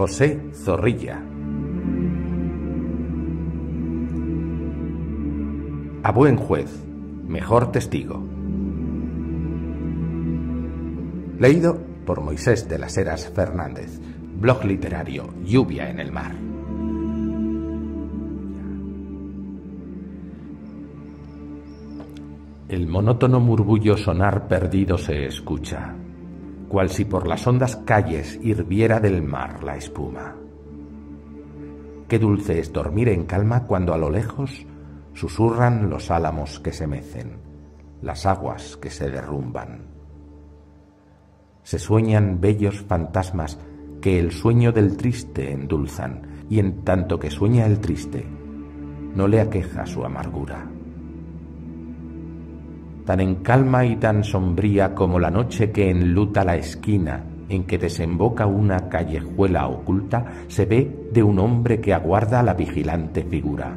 José Zorrilla. A buen juez, mejor testigo. Leído por Moisés de las Heras Fernández, blog literario Lluvia en el Mar. El monótono murmullo sonar perdido se escucha, cual si por las hondas calles hirviera del mar la espuma. Qué dulce es dormir en calma cuando a lo lejos susurran los álamos que se mecen, las aguas que se derrumban. Se sueñan bellos fantasmas que el sueño del triste endulzan, y en tanto que sueña el triste, no le aqueja su amargura. Tan en calma y tan sombría como la noche que enluta la esquina en que desemboca una callejuela oculta, se ve de un hombre que aguarda la vigilante figura,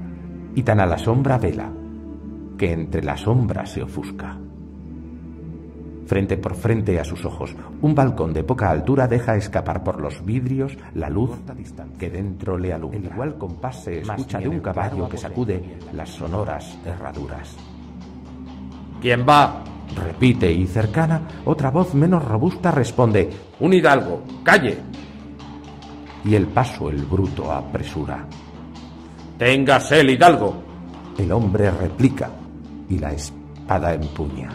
y tan a la sombra vela, que entre la sombra se ofusca. Frente por frente a sus ojos, un balcón de poca altura deja escapar por los vidrios la luz que dentro le alumbra. El igual compás se escucha de un caballo que sacude las sonoras herraduras. ¿Quién va? Repite y cercana, otra voz menos robusta responde, Un hidalgo, calle. y el paso el bruto apresura. Téngase el hidalgo. El hombre replica y la espada empuña.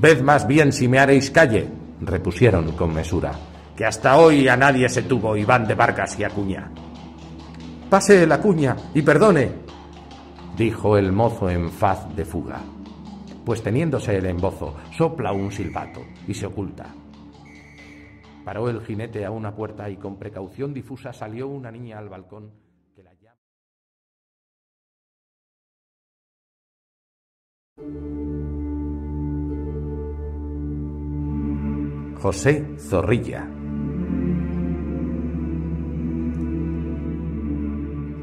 Ved más bien si me haréis calle, Repusieron con mesura. que hasta hoy a nadie se tuvo Iván de Vargas y Acuña. Pase la cuña y perdone, dijo el mozo en faz de fuga, pues teniéndose el embozo, sopla un silbato y se oculta. Paró el jinete a una puerta y con precaución difusa salió una niña al balcón que la llama. José Zorrilla.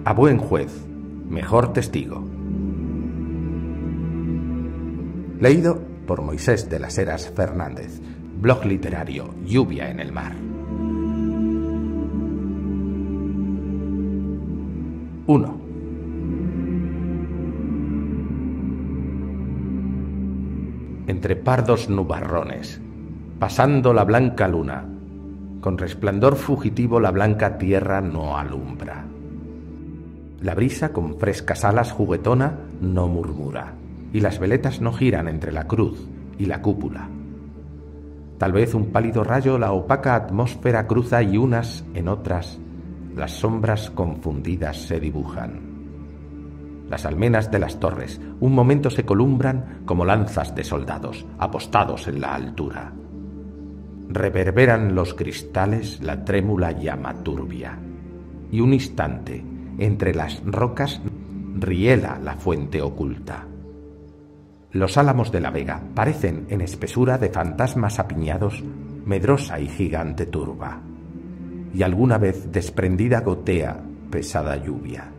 A buen juez, mejor testigo. Leído por Moisés de las Heras Fernández, blog literario Lluvia en el Mar. 1. Entre pardos nubarrones, pasando la blanca luna, con resplandor fugitivo la blanca tierra no alumbra. La brisa con frescas alas juguetona no murmura, y las veletas no giran entre la cruz y la cúpula. Tal vez un pálido rayo la opaca atmósfera cruza y unas en otras las sombras confundidas se dibujan. Las almenas de las torres un momento se columbran como lanzas de soldados apostados en la altura. Reverberan los cristales la trémula llama turbia, y un instante entre las rocas riela la fuente oculta. Los álamos de la vega parecen en espesura de fantasmas apiñados medrosa y gigante turba, y alguna vez desprendida gotea pesada lluvia,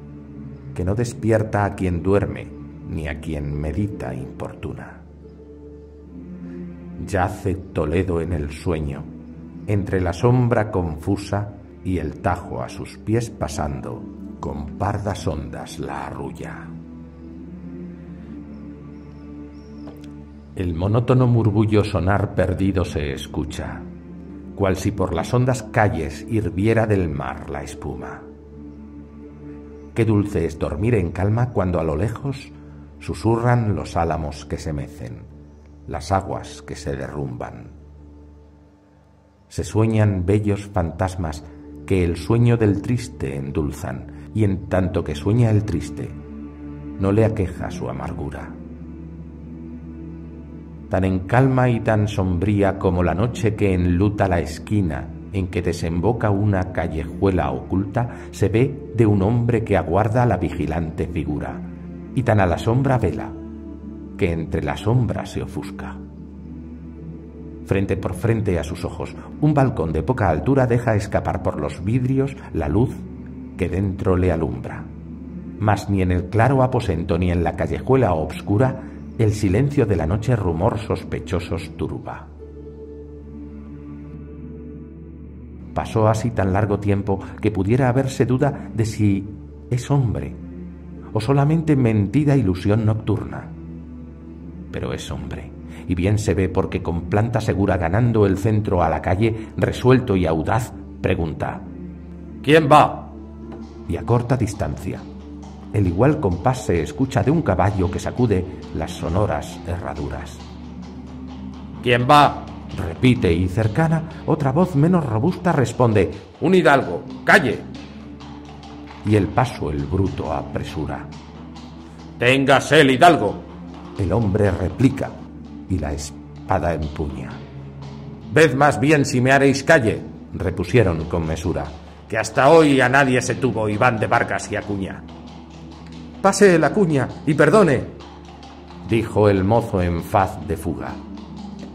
que no despierta a quien duerme ni a quien medita importuna. Yace Toledo en el sueño, entre la sombra confusa y el tajo a sus pies pasando, con pardas ondas la arrulla. El monótono murmullo sonar perdido se escucha, cual si por las hondas calles hirviera del mar la espuma. Qué dulce es dormir en calma cuando a lo lejos susurran los álamos que se mecen, las aguas que se derrumban. Se sueñan bellos fantasmas que el sueño del triste endulzan, y en tanto que sueña el triste, no le aqueja su amargura. Tan en calma y tan sombría como la noche que enluta la esquina en que desemboca una callejuela oculta, se ve de un hombre que aguarda la vigilante figura, y tan a la sombra vela, que entre la sombra se ofusca. Frente por frente a sus ojos, un balcón de poca altura deja escapar por los vidrios la luz que dentro le alumbra. Mas ni en el claro aposento ni en la callejuela obscura el silencio de la noche rumor sospechosos turba. Pasó así tan largo tiempo que pudiera haberse duda de si es hombre o solamente mentida ilusión nocturna. Pero es hombre, y bien se ve porque con planta segura ganando el centro a la calle, resuelto y audaz, pregunta ¿Quién va? Y a corta distancia, el igual compás se escucha de un caballo que sacude las sonoras herraduras. ¿Quién va? Repite y cercana, otra voz menos robusta responde Un hidalgo. Calle. Y el paso el bruto apresura. Téngase el hidalgo. El hombre replica y la espada empuña. Ved más bien si me haréis calle, repusieron con mesura, que hasta hoy a nadie se tuvo Iván de Vargas y Acuña. Pase la cuña y perdone, dijo el mozo en faz de fuga,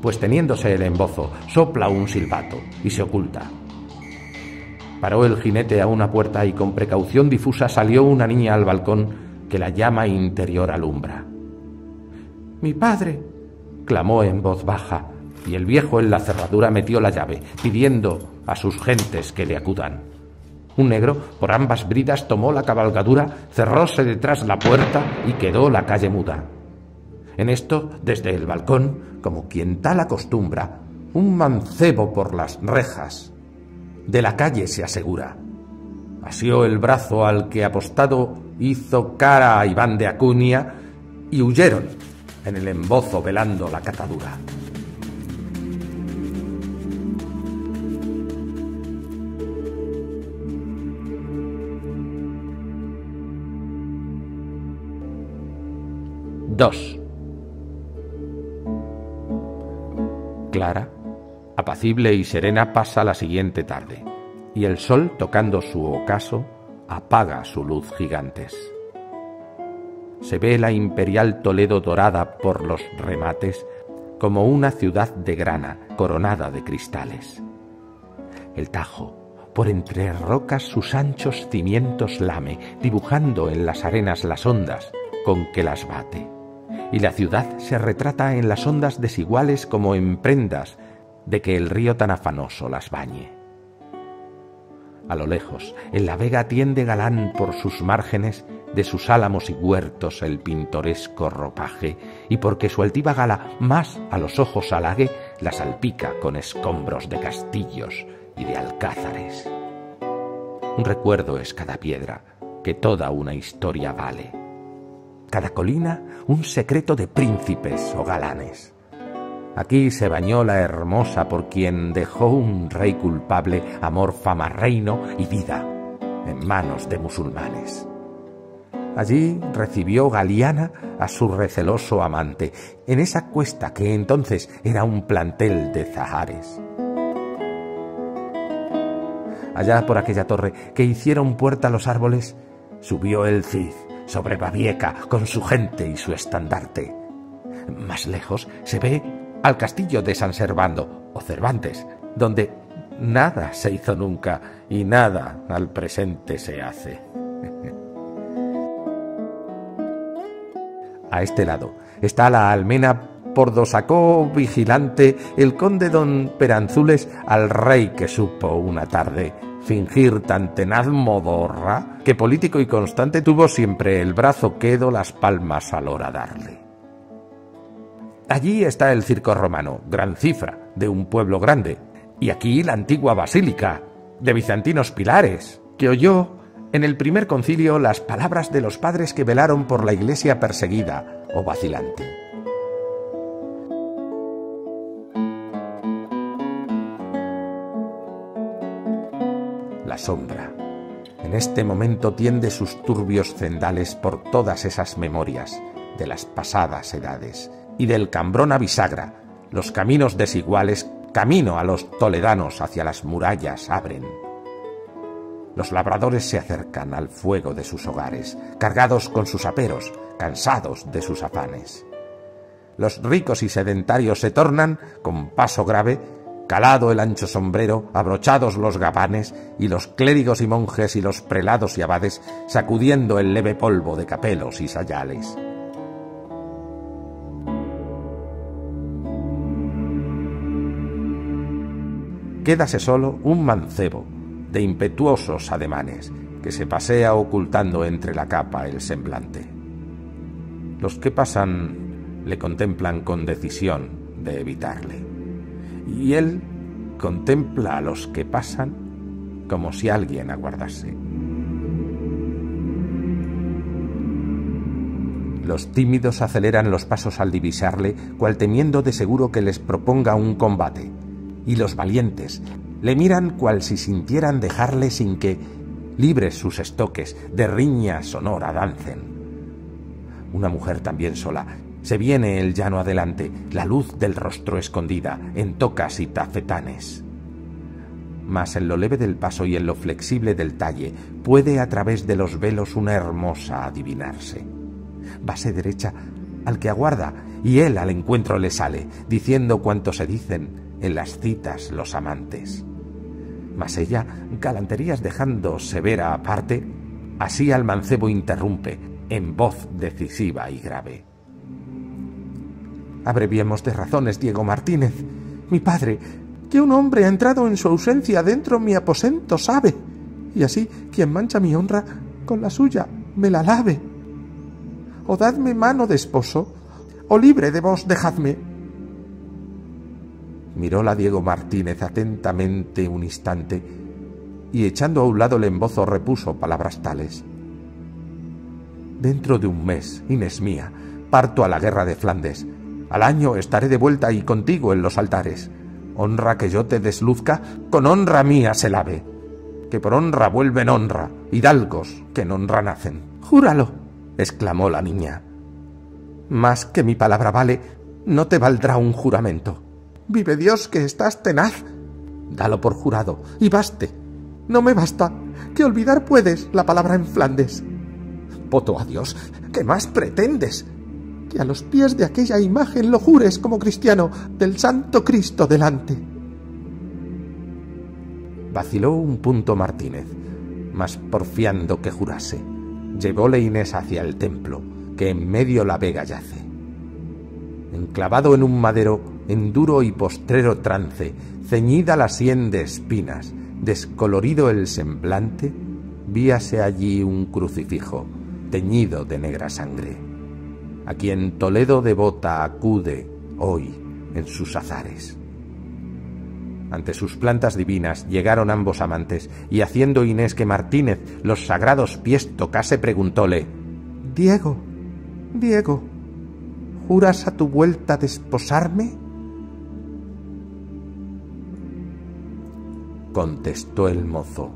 pues teniéndose el embozo, sopla un silbato y se oculta. Paró el jinete a una puerta y con precaución difusa salió una niña al balcón que la llama interior alumbra. Mi padre, clamó en voz baja, y el viejo en la cerradura metió la llave, pidiendo a sus gentes que le acudan. Un negro, por ambas bridas, tomó la cabalgadura, cerróse detrás la puerta y quedó la calle muda. En esto, desde el balcón, como quien tal acostumbra, un mancebo por las rejas de la calle se asegura. Asió el brazo al que apostado hizo cara a Iván de Acuña y huyeron en el embozo velando la catadura. Dos. Clara, apacible y serena, pasa la siguiente tarde, y el sol, tocando su ocaso, apaga su luz gigantes. Se ve la imperial Toledo dorada por los remates como una ciudad de grana coronada de cristales. El Tajo, por entre rocas sus anchos cimientos lame, dibujando en las arenas las ondas con que las bate y la ciudad se retrata en las ondas desiguales como en prendas de que el río tan afanoso las bañe. A lo lejos, en la vega tiende galán por sus márgenes de sus álamos y huertos el pintoresco ropaje, y porque su altiva gala más a los ojos halague, la salpica con escombros de castillos y de alcázares. Un recuerdo es cada piedra, que toda una historia vale cada colina un secreto de príncipes o galanes. Aquí se bañó la hermosa por quien dejó un rey culpable amor, fama, reino y vida en manos de musulmanes. Allí recibió Galiana a su receloso amante, en esa cuesta que entonces era un plantel de zahares. Allá por aquella torre que hicieron puerta los árboles, subió el Cid, sobre Babieca con su gente y su estandarte. Más lejos se ve al castillo de San Servando o Cervantes, donde nada se hizo nunca y nada al presente se hace. A este lado está la almena por do sacó vigilante el conde don Peranzules al rey que supo una tarde fingir tan tenaz modorra que político y constante tuvo siempre el brazo quedo las palmas al hora darle. Allí está el circo romano, gran cifra, de un pueblo grande, y aquí la antigua basílica, de bizantinos pilares, que oyó en el primer concilio las palabras de los padres que velaron por la iglesia perseguida o vacilante. Sombra. En este momento tiende sus turbios cendales por todas esas memorias de las pasadas edades y del Cambrón a bisagra, los caminos desiguales, camino a los toledanos hacia las murallas abren. Los labradores se acercan al fuego de sus hogares, cargados con sus aperos, cansados de sus afanes. Los ricos y sedentarios se tornan, con paso grave, calado el ancho sombrero, abrochados los gabanes, y los clérigos y monjes y los prelados y abades sacudiendo el leve polvo de capelos y sayales. quédase solo un mancebo de impetuosos ademanes que se pasea ocultando entre la capa el semblante. Los que pasan le contemplan con decisión de evitarle, y él contempla a los que pasan como si alguien aguardase. Los tímidos aceleran los pasos al divisarle, cual temiendo de seguro que les proponga un combate, y los valientes le miran cual si sintieran dejarle sin que, libres sus estoques, de riña sonora dancen. Una mujer también sola se viene el llano adelante, la luz del rostro escondida en tocas y tafetanes. Mas en lo leve del paso y en lo flexible del talle puede a través de los velos una hermosa adivinarse base derecha al que aguarda, y él al encuentro le sale, diciendo cuanto se dicen en las citas los amantes. Mas ella, galanterías dejando severa aparte, así al mancebo interrumpe, en voz decisiva y grave. Abreviemos de razones, Diego Martínez. Mi padre, que un hombre ha entrado en su ausencia dentro mi aposento sabe, y así quien mancha mi honra con la suya me la lave o dadme mano de esposo, o libre de vos dejadme. Miróla Diego Martínez atentamente un instante y echando a un lado el embozo repuso palabras tales. Dentro de un mes, Inés mía, parto a la guerra de Flandes. Al año estaré de vuelta y contigo en los altares. Honra que yo te desluzca, con honra mía se lave. Que por honra vuelven honra, hidalgos que en honra nacen. Júralo exclamó la niña. Más que mi palabra vale, no te valdrá un juramento. Vive Dios que estás tenaz. Dalo por jurado, y baste. No me basta, que olvidar puedes la palabra en Flandes. Voto a Dios, ¿qué más pretendes? Que a los pies de aquella imagen lo jures como cristiano del Santo Cristo delante. Vaciló un punto Martínez, mas porfiando que jurase llevóle Inés hacia el templo, que en medio la vega yace. Enclavado en un madero, en duro y postrero trance, ceñida la sien de espinas, descolorido el semblante, víase allí un crucifijo, teñido de negra sangre, a quien Toledo devota acude hoy en sus azares. Ante sus plantas divinas llegaron ambos amantes, y haciendo Inés que Martínez los sagrados pies tocase, preguntóle Diego, Diego, ¿juras a tu vuelta desposarme? Contestó el mozo.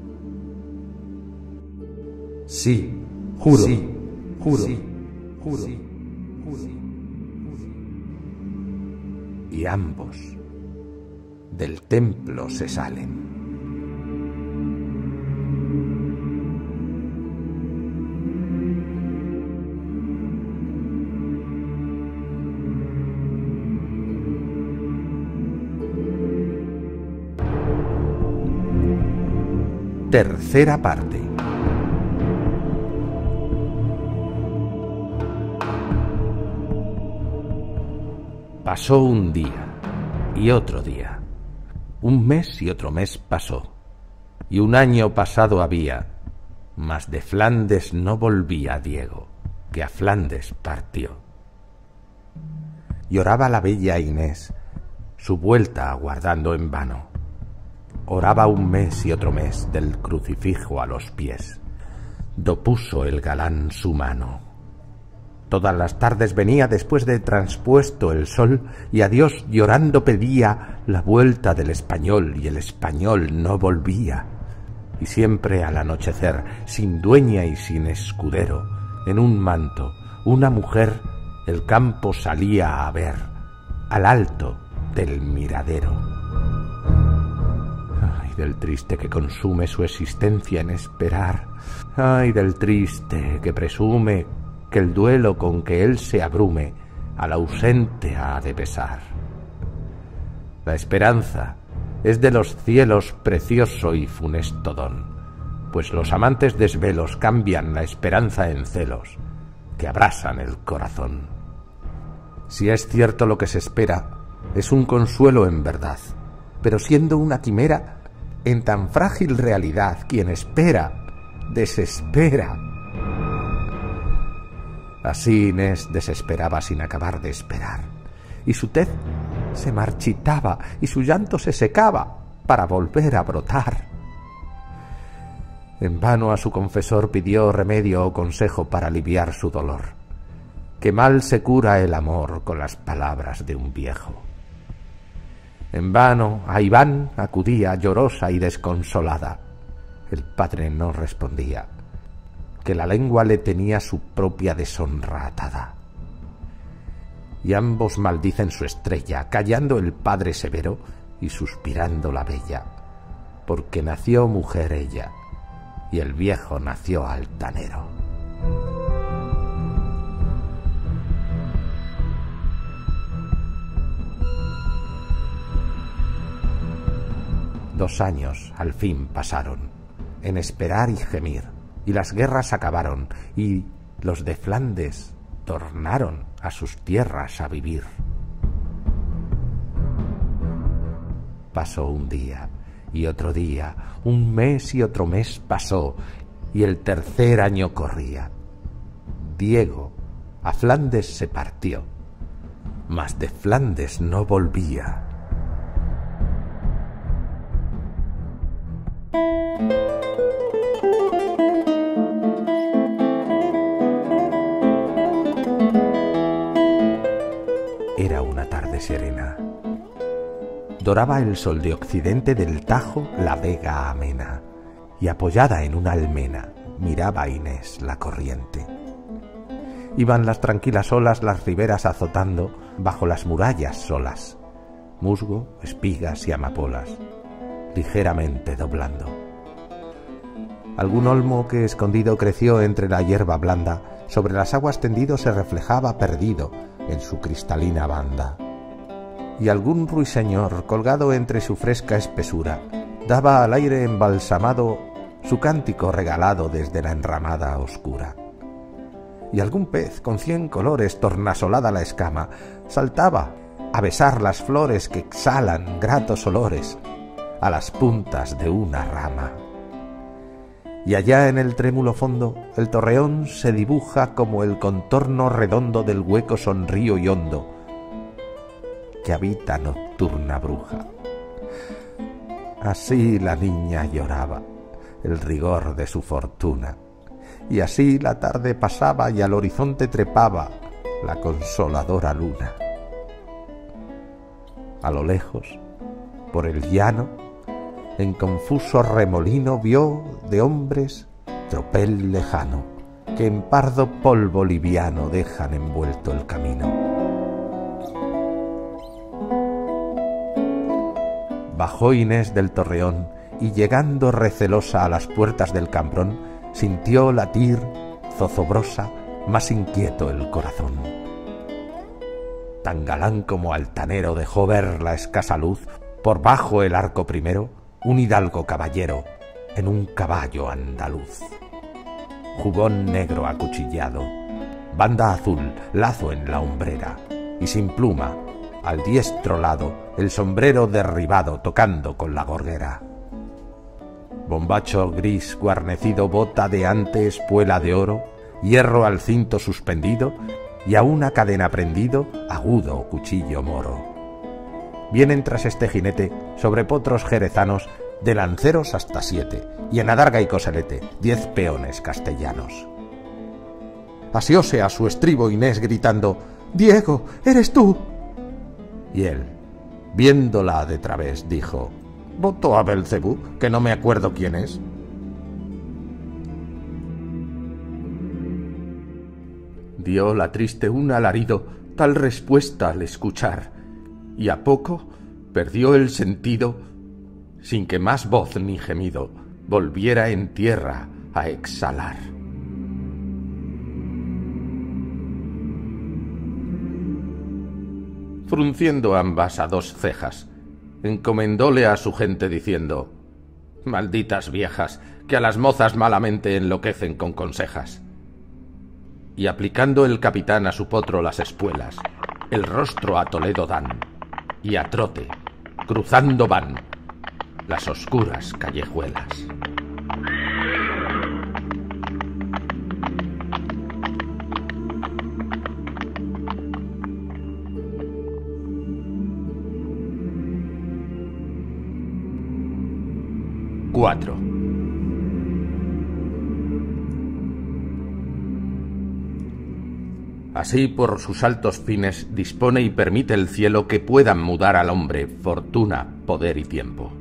Sí, juro, sí, juro, sí, juro, sí, Y ambos del templo se salen. Tercera parte. Pasó un día y otro día un mes y otro mes pasó, y un año pasado había, mas de Flandes no volvía Diego, que a Flandes partió. Lloraba la bella Inés, su vuelta aguardando en vano. Oraba un mes y otro mes del crucifijo a los pies. Dopuso el galán su mano Todas las tardes venía después de transpuesto el sol y a Dios llorando pedía la vuelta del español y el español no volvía. Y siempre al anochecer, sin dueña y sin escudero, en un manto, una mujer el campo salía a ver, al alto del miradero. Ay del triste que consume su existencia en esperar, ay del triste que presume el duelo con que él se abrume al ausente ha de pesar. La esperanza es de los cielos precioso y funesto don, pues los amantes desvelos cambian la esperanza en celos que abrasan el corazón. Si es cierto lo que se espera, es un consuelo en verdad, pero siendo una quimera, en tan frágil realidad quien espera, desespera. Así Inés desesperaba sin acabar de esperar, y su tez se marchitaba y su llanto se secaba para volver a brotar. En vano a su confesor pidió remedio o consejo para aliviar su dolor. Que mal se cura el amor con las palabras de un viejo. En vano a Iván acudía llorosa y desconsolada. El padre no respondía, que la lengua le tenía su propia deshonra atada. Y ambos maldicen su estrella, callando el padre severo y suspirando la bella, porque nació mujer ella y el viejo nació altanero. Dos años al fin pasaron, en esperar y gemir, y las guerras acabaron, y los de Flandes tornaron a sus tierras a vivir. Pasó un día, y otro día, un mes y otro mes pasó, y el tercer año corría. Diego a Flandes se partió, mas de Flandes no volvía. Doraba el sol de occidente del Tajo la vega amena, y apoyada en una almena miraba Inés la corriente. Iban las tranquilas olas las riberas azotando bajo las murallas solas, musgo, espigas y amapolas, ligeramente doblando. Algún olmo que escondido creció entre la hierba blanda, sobre las aguas tendido se reflejaba perdido en su cristalina banda y algún ruiseñor colgado entre su fresca espesura daba al aire embalsamado su cántico regalado desde la enramada oscura. Y algún pez con cien colores tornasolada la escama saltaba a besar las flores que exhalan gratos olores a las puntas de una rama. Y allá en el trémulo fondo el torreón se dibuja como el contorno redondo del hueco sonrío y hondo, que habita nocturna bruja. Así la niña lloraba el rigor de su fortuna, y así la tarde pasaba y al horizonte trepaba la consoladora luna. A lo lejos, por el llano, en confuso remolino vio de hombres tropel lejano, que en pardo polvo liviano dejan envuelto el camino. Bajó Inés del torreón y llegando recelosa a las puertas del cambrón, sintió latir, zozobrosa, más inquieto el corazón. Tan galán como altanero dejó ver la escasa luz, por bajo el arco primero, un hidalgo caballero en un caballo andaluz. Jubón negro acuchillado, banda azul, lazo en la hombrera, y sin pluma, al diestro lado el sombrero derribado tocando con la gorguera. Bombacho gris guarnecido, bota de ante, espuela de oro, hierro al cinto suspendido y a una cadena prendido, agudo cuchillo moro. Vienen tras este jinete sobre potros jerezanos de lanceros hasta siete, y en adarga y coselete diez peones castellanos. Asióse a su estribo Inés gritando Diego, eres tú. Y él, viéndola de través, dijo, «¿Voto a Belcebú, que no me acuerdo quién es. Dio la triste un alarido, tal respuesta al escuchar, y a poco perdió el sentido, sin que más voz ni gemido volviera en tierra a exhalar. Frunciendo ambas a dos cejas, encomendóle a su gente diciendo Malditas viejas, que a las mozas malamente enloquecen con consejas. Y aplicando el capitán a su potro las espuelas, el rostro a Toledo dan, y a trote, cruzando van las oscuras callejuelas. Así por sus altos fines dispone y permite el cielo que puedan mudar al hombre fortuna, poder y tiempo.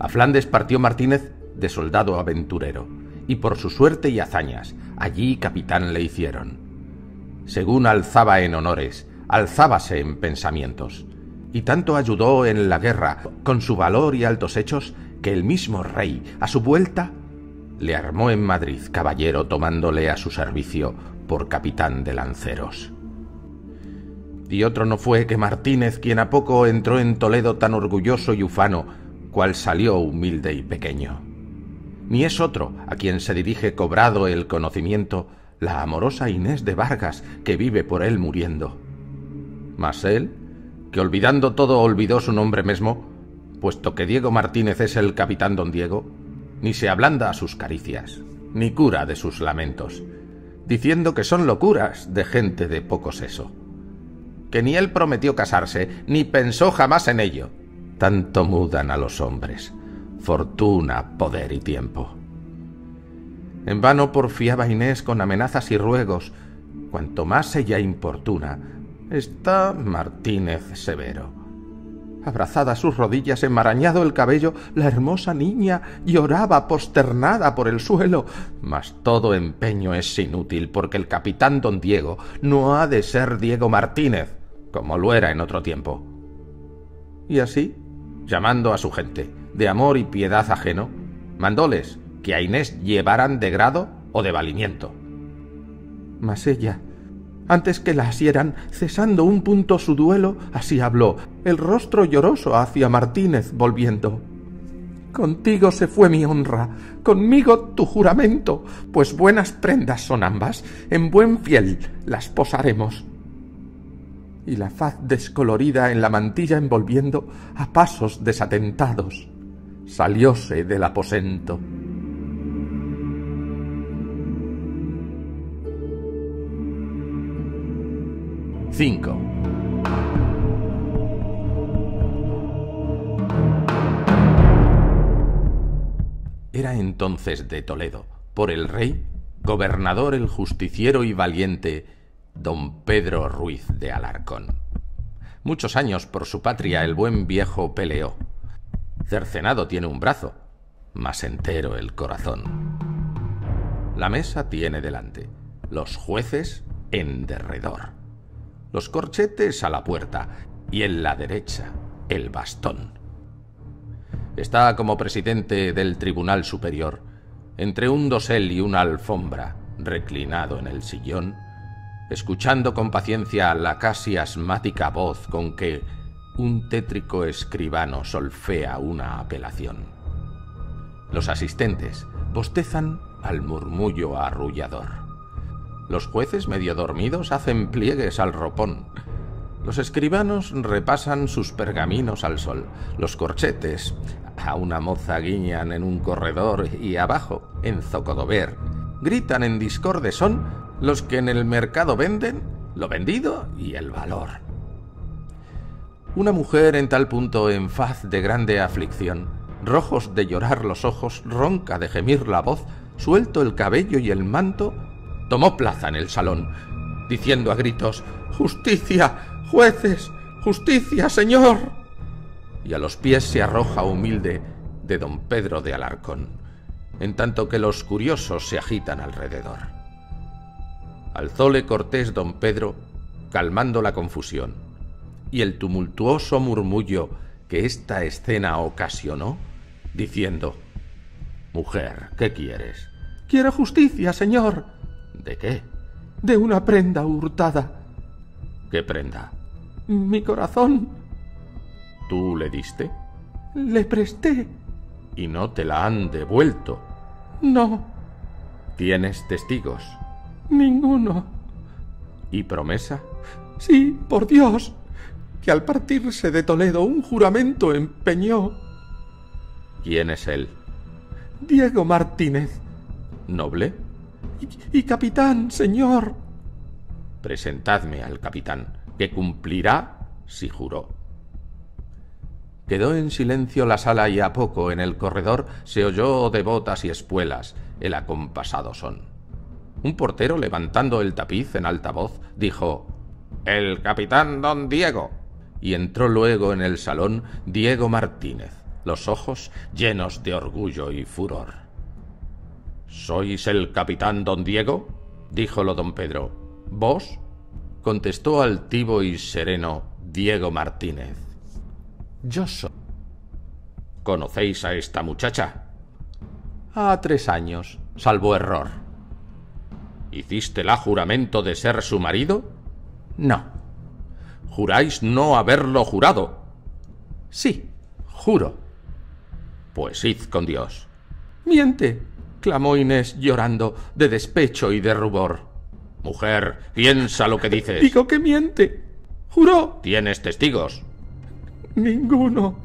A Flandes partió Martínez de soldado aventurero, y por su suerte y hazañas allí capitán le hicieron. Según alzaba en honores, alzábase en pensamientos, y tanto ayudó en la guerra con su valor y altos hechos que el mismo rey, a su vuelta, le armó en Madrid caballero tomándole a su servicio por capitán de lanceros. Y otro no fue que Martínez, quien a poco entró en Toledo tan orgulloso y ufano, cual salió humilde y pequeño. Ni es otro a quien se dirige cobrado el conocimiento la amorosa Inés de Vargas, que vive por él muriendo. Mas él, que olvidando todo olvidó su nombre mismo, puesto que Diego Martínez es el capitán don Diego, ni se ablanda a sus caricias, ni cura de sus lamentos, diciendo que son locuras de gente de poco seso. Que ni él prometió casarse, ni pensó jamás en ello. Tanto mudan a los hombres, fortuna, poder y tiempo. En vano porfiaba Inés con amenazas y ruegos. Cuanto más ella importuna, está Martínez severo Abrazada a sus rodillas, enmarañado el cabello, la hermosa niña lloraba posternada por el suelo. Mas todo empeño es inútil, porque el capitán don Diego no ha de ser Diego Martínez, como lo era en otro tiempo. Y así, llamando a su gente, de amor y piedad ajeno, mandóles que a Inés llevaran de grado o de valimiento. Mas ella, antes que la asieran, cesando un punto su duelo, así habló, el rostro lloroso hacia Martínez volviendo. Contigo se fue mi honra, conmigo tu juramento, pues buenas prendas son ambas, en buen fiel las posaremos. Y la faz descolorida en la mantilla envolviendo, a pasos desatentados, salióse del aposento. 5. Era entonces de Toledo, por el rey, gobernador el justiciero y valiente, don Pedro Ruiz de Alarcón. Muchos años por su patria el buen viejo peleó. Cercenado tiene un brazo, más entero el corazón. La mesa tiene delante, los jueces en derredor los corchetes a la puerta y en la derecha el bastón. Está como presidente del Tribunal Superior, entre un dosel y una alfombra, reclinado en el sillón, escuchando con paciencia la casi asmática voz con que un tétrico escribano solfea una apelación. Los asistentes bostezan al murmullo arrullador. Los jueces medio dormidos hacen pliegues al ropón. Los escribanos repasan sus pergaminos al sol. Los corchetes a una moza guiñan en un corredor y abajo, en Zocodover, gritan en discorde son los que en el mercado venden lo vendido y el valor. Una mujer en tal punto en faz de grande aflicción, rojos de llorar los ojos, ronca de gemir la voz, suelto el cabello y el manto, tomó plaza en el salón, diciendo a gritos Justicia, jueces, justicia, señor. Y a los pies se arroja humilde de don Pedro de Alarcón, en tanto que los curiosos se agitan alrededor. Alzóle cortés don Pedro, calmando la confusión, y el tumultuoso murmullo que esta escena ocasionó, diciendo Mujer, ¿qué quieres? Quiero justicia, señor. ¿De qué? De una prenda hurtada. ¿Qué prenda? Mi corazón. ¿Tú le diste? Le presté. ¿Y no te la han devuelto? No. ¿Tienes testigos? Ninguno. ¿Y promesa? Sí, por Dios. que al partirse de Toledo un juramento empeñó. ¿Quién es él? Diego Martínez. ¿Noble? Y, capitán, señor. Presentadme al capitán, que cumplirá si juró. Quedó en silencio la sala y a poco en el corredor se oyó de botas y espuelas el acompasado son. Un portero, levantando el tapiz en alta voz, dijo El capitán don Diego. Y entró luego en el salón Diego Martínez, los ojos llenos de orgullo y furor. ¿Sois el capitán don Diego? díjolo don Pedro. ¿Vos? contestó altivo y sereno Diego Martínez. Yo soy. ¿Conocéis a esta muchacha? A tres años, salvo error. ¿Hicístela juramento de ser su marido? No. ¿Juráis no haberlo jurado? Sí, juro. Pues id con Dios. Miente, clamó Inés llorando de despecho y de rubor. Mujer, piensa lo que dices. Digo que miente. Juró. ¿Tienes testigos? Ninguno.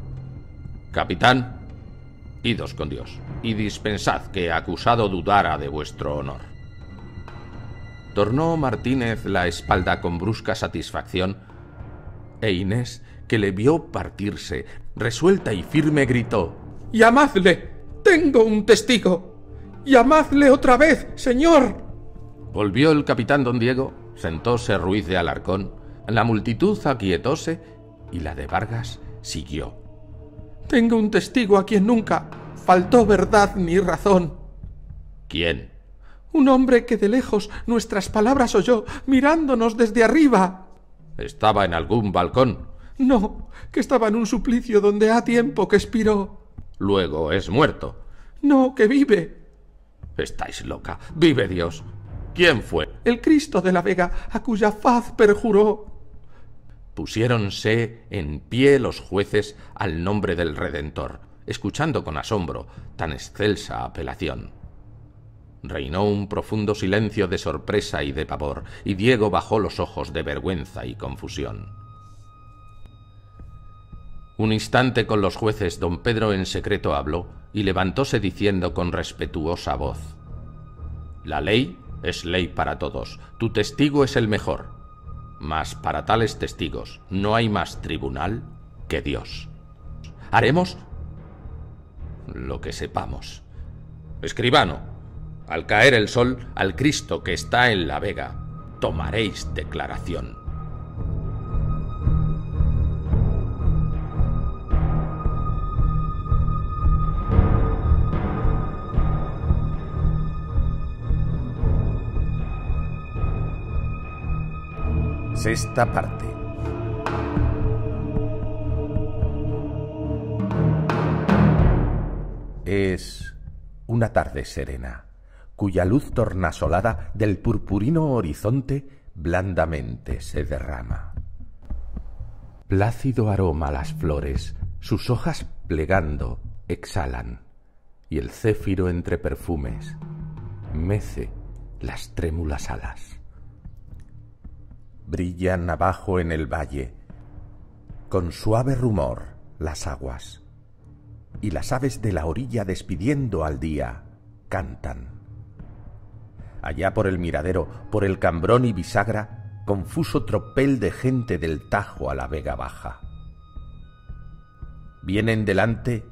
Capitán, idos con Dios, y dispensad que acusado dudara de vuestro honor. Tornó Martínez la espalda con brusca satisfacción, e Inés, que le vio partirse, resuelta y firme, gritó Llamadle. Tengo un testigo. Llamadle otra vez, señor. Volvió el capitán don Diego, sentóse Ruiz de Alarcón, la multitud aquietóse y la de Vargas siguió. Tengo un testigo a quien nunca faltó verdad ni razón. ¿Quién? Un hombre que de lejos nuestras palabras oyó, mirándonos desde arriba. ¿Estaba en algún balcón? No, que estaba en un suplicio donde ha tiempo que expiró. Luego es muerto. No, que vive. Estáis loca. Vive Dios. ¿Quién fue? El Cristo de la Vega, a cuya faz perjuró. Pusiéronse en pie los jueces al nombre del Redentor, escuchando con asombro tan excelsa apelación. Reinó un profundo silencio de sorpresa y de pavor, y Diego bajó los ojos de vergüenza y confusión. Un instante con los jueces don Pedro en secreto habló y levantóse diciendo con respetuosa voz La ley es ley para todos. Tu testigo es el mejor. Mas para tales testigos no hay más tribunal que Dios. Haremos lo que sepamos. Escribano, al caer el sol, al Cristo que está en la vega, tomaréis declaración. Sexta parte. Es una tarde serena, cuya luz tornasolada del purpurino horizonte blandamente se derrama. Plácido aroma las flores, sus hojas plegando, exhalan, y el céfiro entre perfumes mece las trémulas alas brillan abajo en el valle, con suave rumor las aguas, y las aves de la orilla despidiendo al día cantan. Allá por el miradero, por el cambrón y bisagra, confuso tropel de gente del Tajo a la Vega Baja. Vienen delante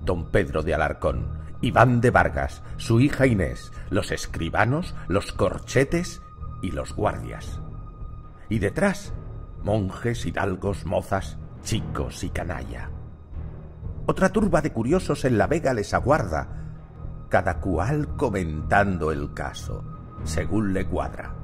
don Pedro de Alarcón, Iván de Vargas, su hija Inés, los escribanos, los corchetes y los guardias y detrás monjes, hidalgos, mozas, chicos y canalla. Otra turba de curiosos en la vega les aguarda, cada cual comentando el caso, según le cuadra.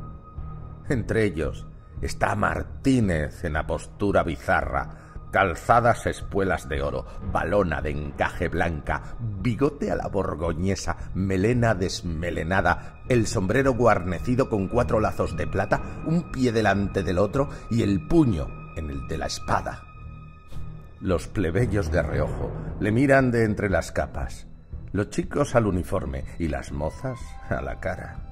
Entre ellos está Martínez en apostura bizarra, calzadas espuelas de oro, balona de encaje blanca, bigote a la borgoñesa, melena desmelenada, el sombrero guarnecido con cuatro lazos de plata, un pie delante del otro y el puño en el de la espada. Los plebeyos de reojo le miran de entre las capas, los chicos al uniforme y las mozas a la cara.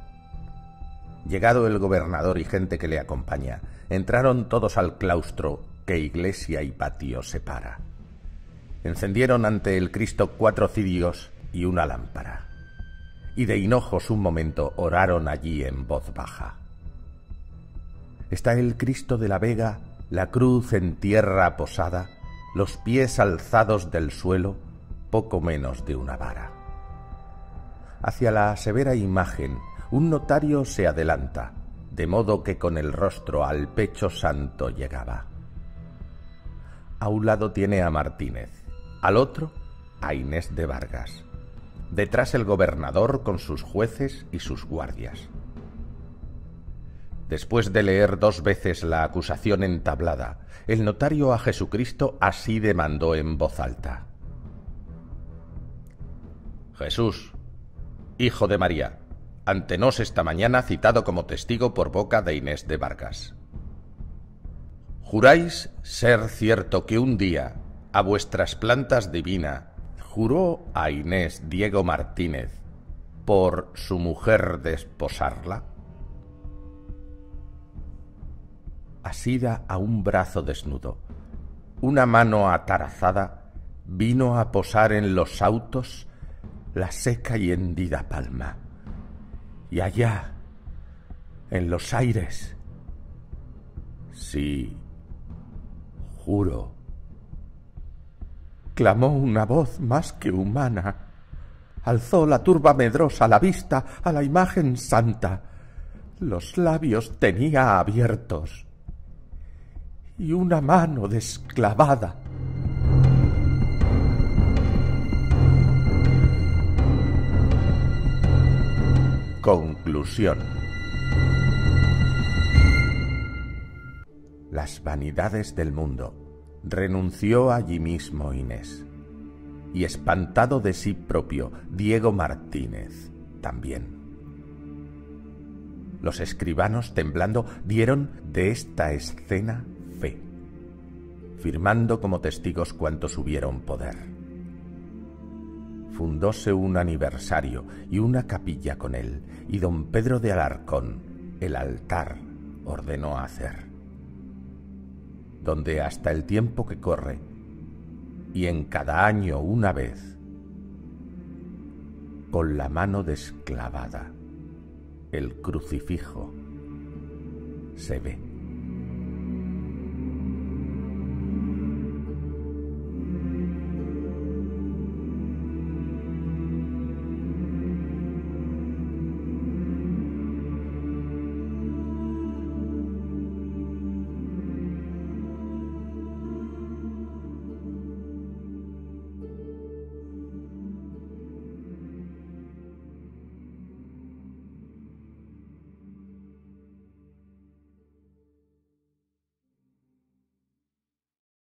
Llegado el gobernador y gente que le acompaña, entraron todos al claustro que iglesia y patio separa. Encendieron ante el Cristo cuatro cirios y una lámpara. Y de hinojos un momento oraron allí en voz baja. Está el Cristo de la Vega, la cruz en tierra posada, los pies alzados del suelo, poco menos de una vara. Hacia la severa imagen un notario se adelanta, de modo que con el rostro al pecho santo llegaba. A un lado tiene a Martínez, al otro a Inés de Vargas. Detrás el gobernador con sus jueces y sus guardias. Después de leer dos veces la acusación entablada, el notario a Jesucristo así demandó en voz alta. Jesús, hijo de María, ante nos esta mañana citado como testigo por boca de Inés de Vargas. ¿Juráis ser cierto que un día a vuestras plantas divina juró a Inés Diego Martínez por su mujer desposarla? Asida a un brazo desnudo, una mano atarazada vino a posar en los autos la seca y hendida palma y allá, en los aires. Sí, juro. Clamó una voz más que humana. Alzó la turba medrosa la vista a la imagen santa. Los labios tenía abiertos y una mano desclavada Conclusión. Las vanidades del mundo. Renunció allí mismo Inés. Y espantado de sí propio, Diego Martínez también. Los escribanos, temblando, dieron de esta escena fe, firmando como testigos cuantos hubieron poder fundóse un aniversario y una capilla con él, y don Pedro de Alarcón el altar ordenó hacer, donde hasta el tiempo que corre, y en cada año una vez, con la mano desclavada, el crucifijo se ve.